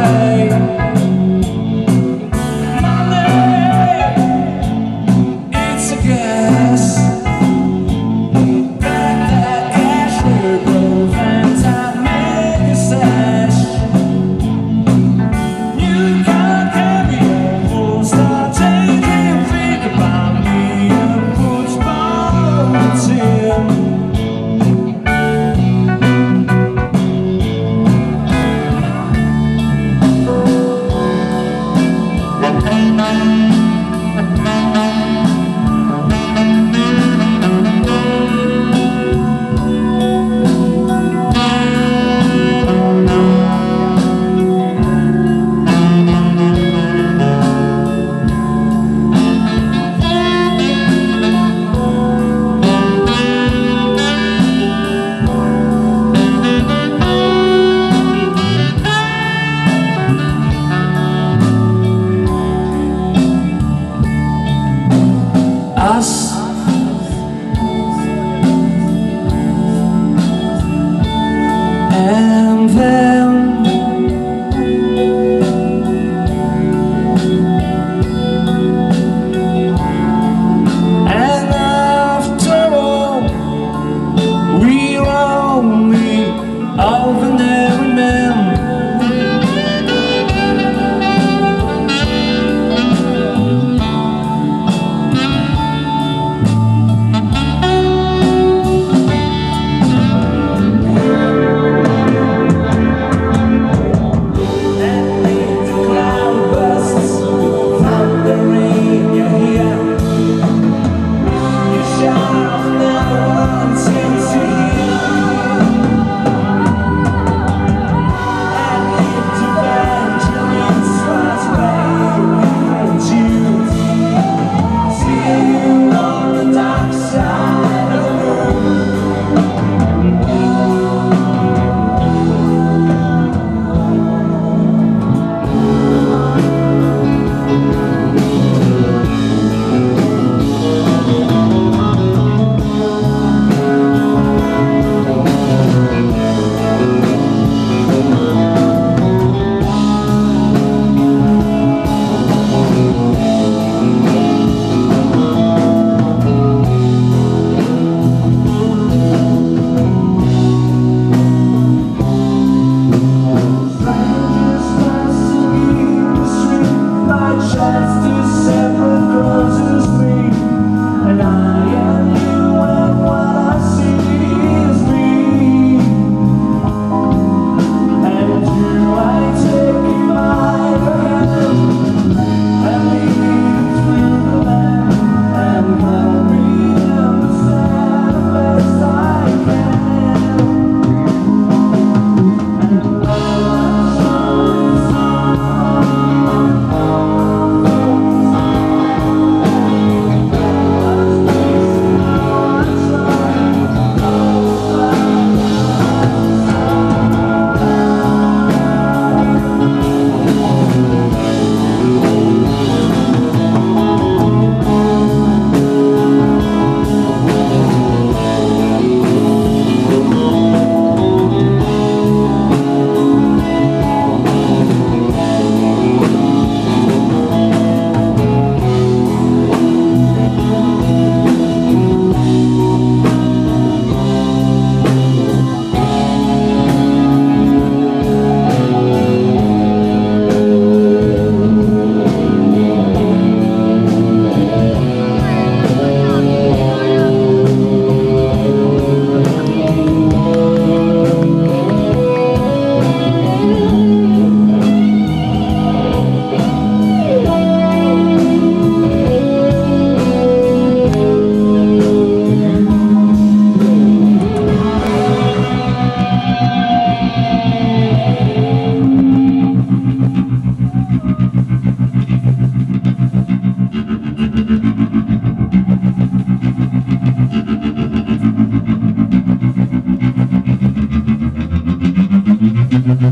right